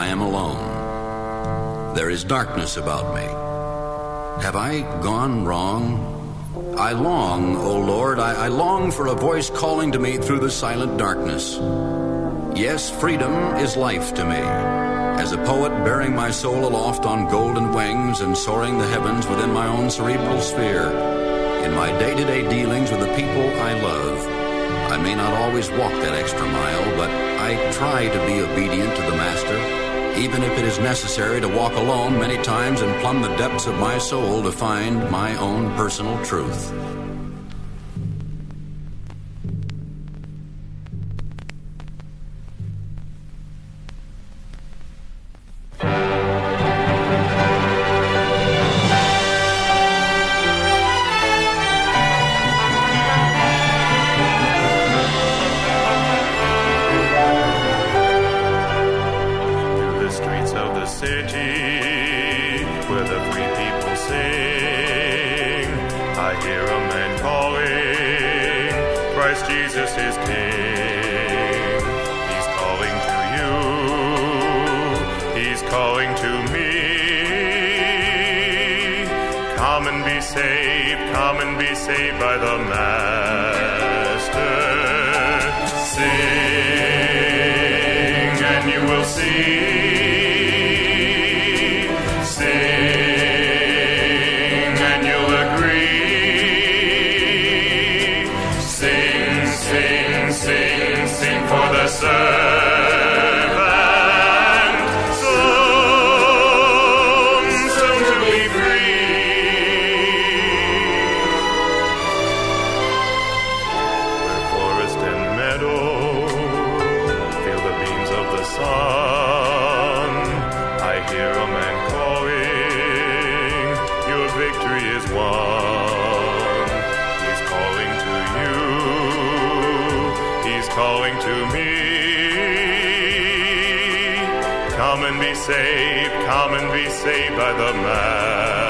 I am alone. There is darkness about me. Have I gone wrong? I long, O Lord, I, I, long for a voice calling to me through the silent darkness. Yes, freedom is life to me. As a poet bearing my soul aloft on golden wings and soaring the heavens within my own cerebral sphere, in my day to day dealings with the people I love, I may not always walk that extra mile, but I try to be obedient to the Master even if it is necessary to walk alone many times and plumb the depths of my soul to find my own personal truth. city where the free people sing. I hear a man calling, Christ Jesus is King. He's calling to you, he's calling to me. Come and be saved, come and be saved by the Master. Sing and you will see. victory is won. He's calling to you, he's calling to me. Come and be saved, come and be saved by the man.